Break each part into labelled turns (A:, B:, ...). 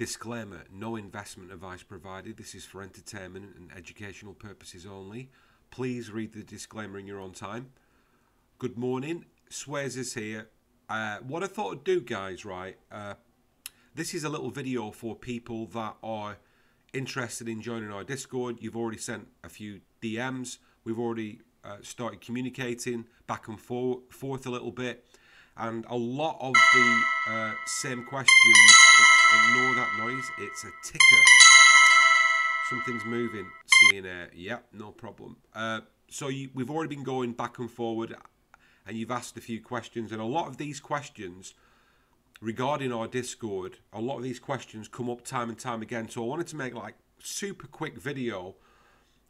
A: Disclaimer No investment advice provided. This is for entertainment and educational purposes only. Please read the disclaimer in your own time. Good morning. Swazers is here. Uh, what I thought I'd do, guys, right? Uh, this is a little video for people that are interested in joining our Discord. You've already sent a few DMs. We've already uh, started communicating back and for- forth a little bit. And a lot of the uh, same questions Ignore that noise. It's a ticker. Something's moving. Seeing it. Yep, no problem. Uh, so you, we've already been going back and forward, and you've asked a few questions, and a lot of these questions regarding our Discord, a lot of these questions come up time and time again. So I wanted to make like super quick video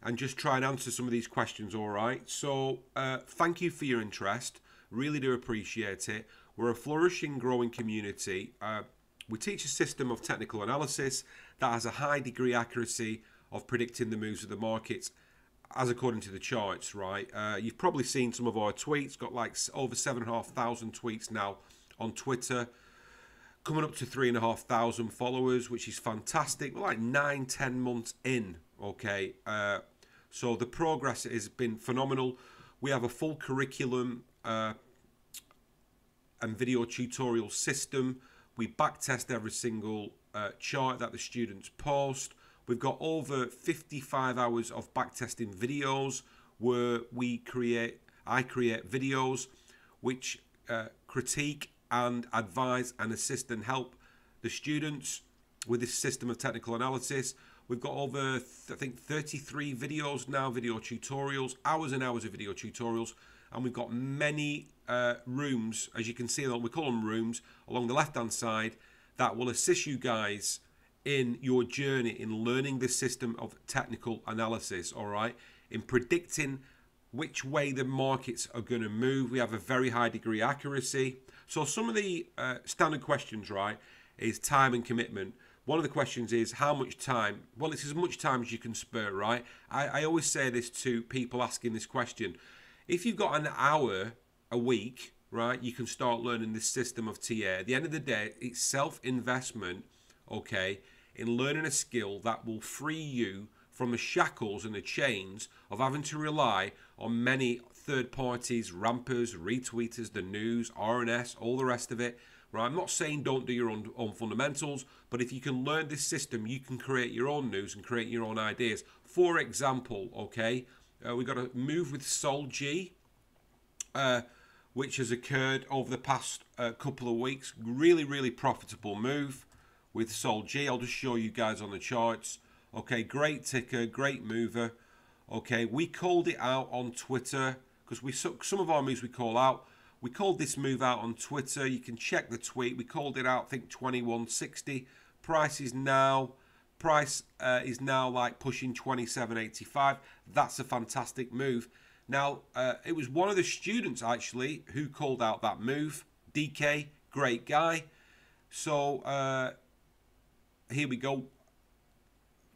A: and just try and answer some of these questions. All right. So uh, thank you for your interest. Really do appreciate it. We're a flourishing, growing community. Uh, we teach a system of technical analysis that has a high degree accuracy of predicting the moves of the markets as according to the charts, right? Uh, you've probably seen some of our tweets, got like over 7,500 tweets now on Twitter, coming up to 3,500 followers, which is fantastic. We're like nine, ten months in, okay? Uh, so the progress has been phenomenal. We have a full curriculum uh, and video tutorial system we backtest every single uh, chart that the students post. We've got over 55 hours of backtesting videos where we create, I create videos which uh, critique and advise and assist and help the students with this system of technical analysis. We've got over, I think, 33 videos now, video tutorials, hours and hours of video tutorials, and we've got many uh, rooms, as you can see, we call them rooms, along the left hand side that will assist you guys in your journey in learning the system of technical analysis, all right, in predicting which way the markets are going to move. We have a very high degree accuracy. So some of the uh, standard questions, right, is time and commitment. One of the questions is how much time? Well, it's as much time as you can spare, right? I, I always say this to people asking this question. If you've got an hour a week, right, you can start learning this system of TA. At the end of the day, it's self investment, okay, in learning a skill that will free you from the shackles and the chains of having to rely on many third parties, rampers, retweeters, the news, RNS, all the rest of it. Right, I'm not saying don't do your own, own fundamentals, but if you can learn this system, you can create your own news and create your own ideas. For example, okay, uh, we got a move with Sol G. Uh, which has occurred over the past uh, couple of weeks. Really, really profitable move with Sol G. I'll just show you guys on the charts. Okay, great ticker, great mover. Okay, we called it out on Twitter because we some of our moves we call out. We called this move out on Twitter. You can check the tweet. We called it out. I think 2160. Price is now price uh, is now like pushing 27.85. That's a fantastic move. Now, uh, it was one of the students actually who called out that move. DK, great guy. So uh, here we go.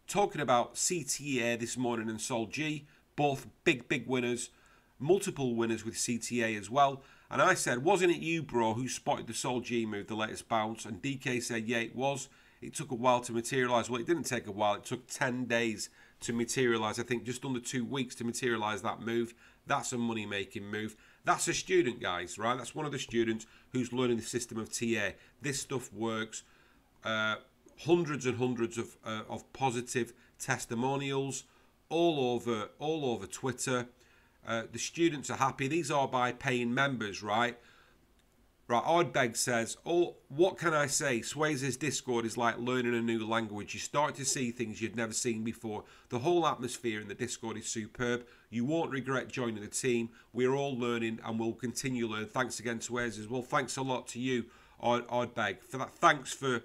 A: Talking about CTA this morning and Sol G, both big, big winners, multiple winners with CTA as well. And I said, wasn't it you, bro, who spotted the Sol G move, the latest bounce? And DK said, yeah, it was. It took a while to materialize. Well, it didn't take a while. It took 10 days to materialize. I think just under two weeks to materialize that move. That's a money making move. That's a student, guys, right? That's one of the students who's learning the system of TA. This stuff works. Uh, hundreds and hundreds of, uh, of positive testimonials all over all over Twitter. Uh, the students are happy. These are by paying members, right? Right, Oddbeg says, "Oh, what can I say? Swazers Discord is like learning a new language. You start to see things you'd never seen before. The whole atmosphere in the Discord is superb. You won't regret joining the team. We're all learning and we'll continue to learn. Thanks again, Swayze, as well. Thanks a lot to you, Oddbeg, for that. Thanks for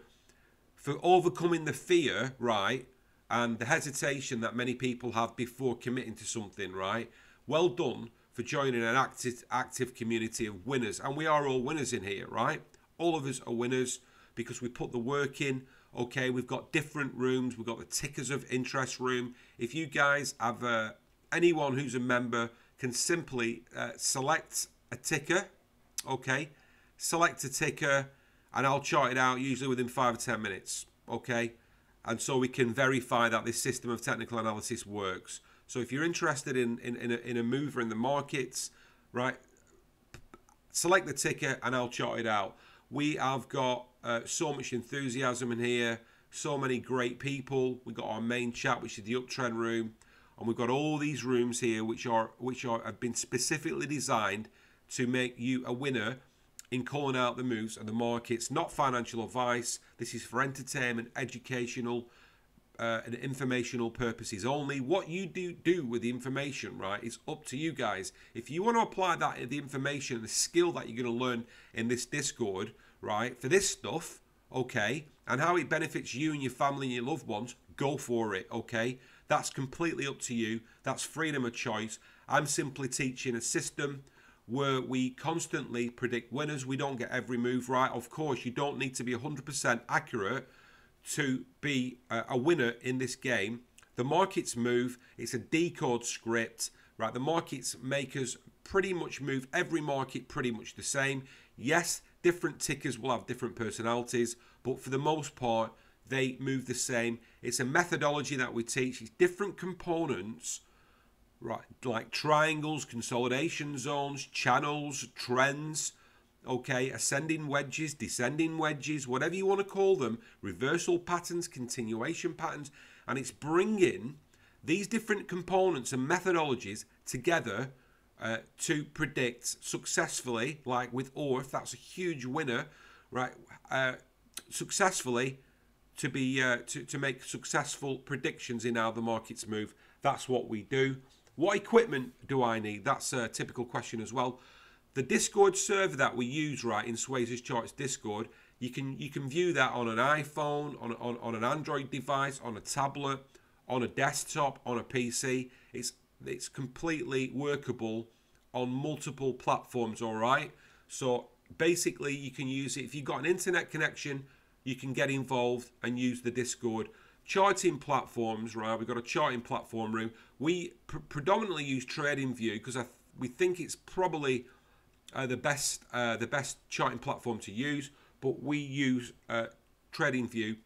A: for overcoming the fear, right, and the hesitation that many people have before committing to something, right. Well done." For joining an active, active community of winners. And we are all winners in here, right? All of us are winners because we put the work in. Okay, we've got different rooms. We've got the tickers of interest room. If you guys have uh, anyone who's a member can simply uh, select a ticker. Okay, select a ticker and I'll chart it out usually within five or ten minutes. okay? And so we can verify that this system of technical analysis works. So if you're interested in, in, in, a, in a mover in the markets, right, select the ticker and I'll chart it out. We have got uh, so much enthusiasm in here, so many great people. We've got our main chat, which is the uptrend room, and we've got all these rooms here, which are which are have been specifically designed to make you a winner in calling out the moves and the markets. Not financial advice. This is for entertainment, educational, uh, and informational purposes only. What you do do with the information, right, is up to you guys. If you want to apply that the information, the skill that you're going to learn in this Discord, right, for this stuff, okay, and how it benefits you and your family and your loved ones, go for it, okay. That's completely up to you. That's freedom of choice. I'm simply teaching a system where we constantly predict winners. We don't get every move right. Of course, you don't need to be 100% accurate to be a winner in this game. The markets move. It's a decode script, right? The markets makers pretty much move every market pretty much the same. Yes, different tickers will have different personalities, but for the most part, they move the same. It's a methodology that we teach. It's different components right like triangles consolidation zones channels trends okay ascending wedges descending wedges whatever you want to call them reversal patterns continuation patterns and it's bringing these different components and methodologies together uh, to predict successfully like with orth that's a huge winner right uh, successfully to be uh, to, to make successful predictions in how the markets move that's what we do what equipment do I need? That's a typical question as well. The Discord server that we use, right, in Swazers Charts Discord, you can you can view that on an iPhone, on, on, on an Android device, on a tablet, on a desktop, on a PC. It's it's completely workable on multiple platforms, all right? So basically you can use it if you've got an internet connection, you can get involved and use the Discord charting platforms, right? We've got a charting platform room. We pr- predominantly use TradingView because th- we think it's probably uh, the best uh, the best charting platform to use. But we use uh, TradingView,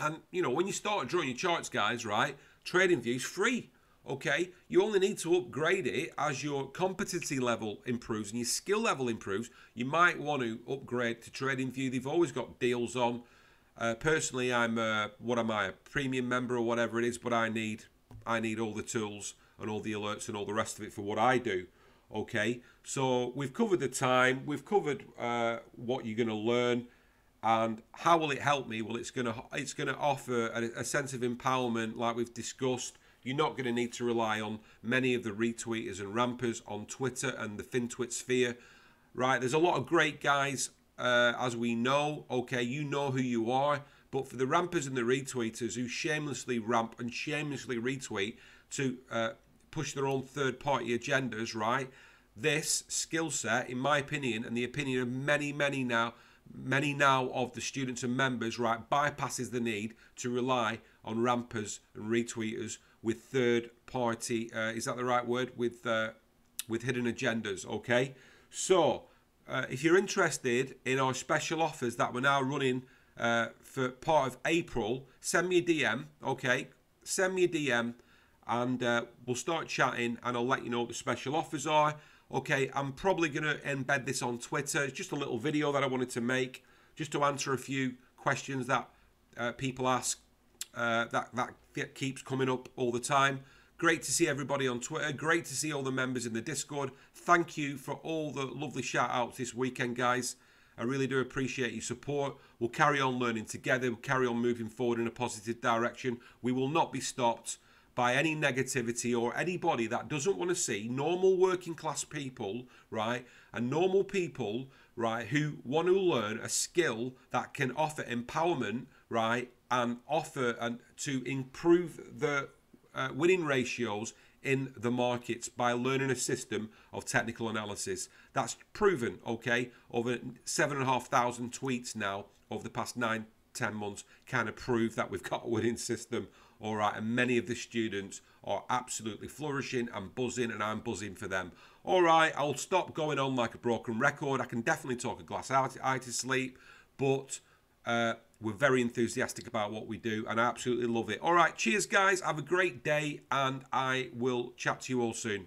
A: and you know when you start drawing your charts, guys, right? TradingView is free. Okay, you only need to upgrade it as your competency level improves and your skill level improves. You might want to upgrade to TradingView. They've always got deals on. Uh, personally, I'm a, what am I, a premium member or whatever it is, but I need I need all the tools and all the alerts and all the rest of it for what I do. Okay, so we've covered the time, we've covered uh, what you're going to learn, and how will it help me? Well, it's gonna it's gonna offer a, a sense of empowerment, like we've discussed. You're not going to need to rely on many of the retweeters and rampers on Twitter and the FinTwit sphere, right? There's a lot of great guys uh, as we know. Okay, you know who you are. But for the rampers and the retweeters who shamelessly ramp and shamelessly retweet to uh, push their own third party agendas, right? This skill set, in my opinion, and the opinion of many, many now, many now of the students and members, right, bypasses the need to rely on rampers and retweeters with third party. Uh, is that the right word? With uh, with hidden agendas. Okay, so uh, if you're interested in our special offers that we're now running uh, for part of April, send me a DM, okay? Send me a DM and uh, we'll start chatting and I'll let you know what the special offers are. Okay, I'm probably going to embed this on Twitter. It's just a little video that I wanted to make just to answer a few questions that uh, people ask uh, that, that keeps coming up all the time. Great to see everybody on Twitter. Great to see all the members in the Discord. Thank you for all the lovely shout outs this weekend, guys. I really do appreciate your support. We'll carry on learning together. We'll carry on moving forward in a positive direction. We will not be stopped by any negativity or anybody that doesn't want to see normal working class people, right? And normal people, right, who want to learn a skill that can offer empowerment, right, and offer and to improve the uh, winning ratios in the markets by learning a system of technical analysis. That's proven, okay? Over 7,500 tweets now over the past nine, 10 months of prove that we've got a winning system, all right? And many of the students are absolutely flourishing and buzzing, and I'm buzzing for them. All right, I'll stop going on like a broken record. I can definitely talk a glass eye to sleep, but uh, we're very enthusiastic about what we do and I absolutely love it. All right, cheers, guys. Have a great day, and I will chat to you all soon.